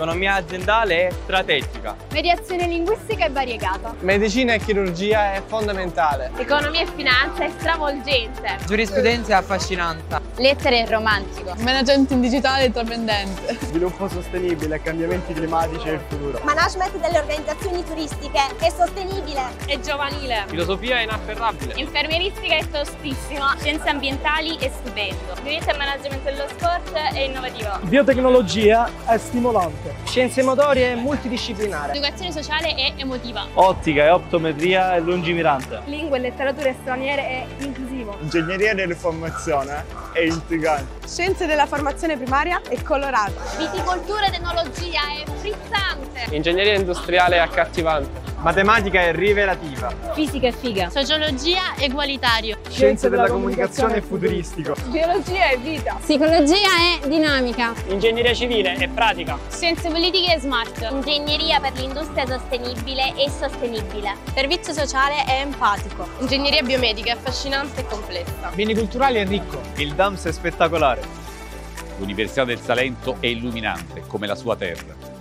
Economia aziendale e strategica. Mediazione linguistica e variegata. Medicina e chirurgia è fondamentale. Economia e finanza è stravolgente. Giurisprudenza è affascinante. Lettere e romantico. Management in digitale e traprendente. Sviluppo sostenibile, cambiamenti climatici e il futuro. Management delle organizzazioni turistiche è sostenibile. È giovanile. Filosofia inafferrabile. Infermieristica è tostissima. Scienze ambientali è stupendo. Diritto e management dello sport è innovativo. Biotecnologia è stimolante. Scienze motorie è multidisciplinare. Educazione sociale è emotiva. Ottica e optometria è lungimirante. Lingue e letterature straniere è inclusivo. Ingegneria dell'informazione è intrigante. Scienze della formazione primaria è colorata. Viticoltura ed enologia è frizzante. Ingegneria industriale è accattivante. Matematica è rivelativa. Fisica è figa. Sociologia egualitario. Scienze della comunicazione è futuristico. Biologia è vita. Psicologia è dinamica. Ingegneria civile è pratica. Scienze politiche e smart. Ingegneria per l'industria sostenibile e sostenibile. Servizio sociale è empatico. Ingegneria biomedica è affascinante e complessa. Beni culturali è ricco. Il DAMS è spettacolare. L'Università del Salento è illuminante come la sua terra.